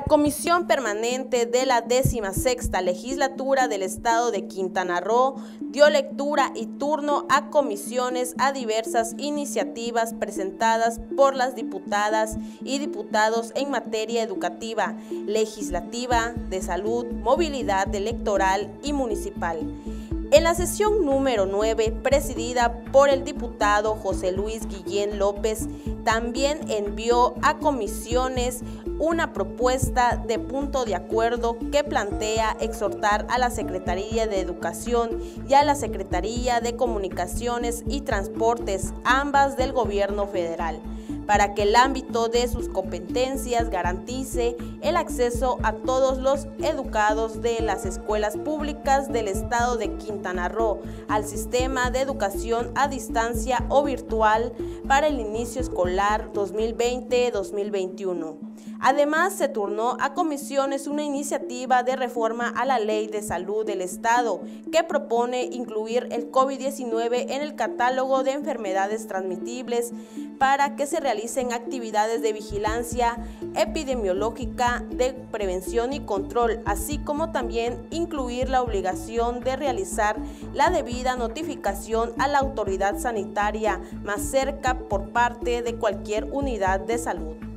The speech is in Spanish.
La Comisión Permanente de la 16 Legislatura del Estado de Quintana Roo dio lectura y turno a comisiones a diversas iniciativas presentadas por las diputadas y diputados en materia educativa, legislativa, de salud, movilidad electoral y municipal. En la sesión número 9, presidida por el diputado José Luis Guillén López, también envió a comisiones una propuesta de punto de acuerdo que plantea exhortar a la Secretaría de Educación y a la Secretaría de Comunicaciones y Transportes, ambas del gobierno federal, para que el ámbito de sus competencias garantice el acceso a todos los educados de las escuelas públicas del estado de Quintana Roo al sistema de educación a distancia o virtual para el inicio escolar 2020-2021. Además, se turnó a comisiones una iniciativa de reforma a la Ley de Salud del Estado que propone incluir el COVID-19 en el catálogo de enfermedades transmitibles para que se realicen actividades de vigilancia epidemiológica, de prevención y control, así como también incluir la obligación de realizar la debida notificación a la autoridad sanitaria más cerca por parte de cualquier unidad de salud.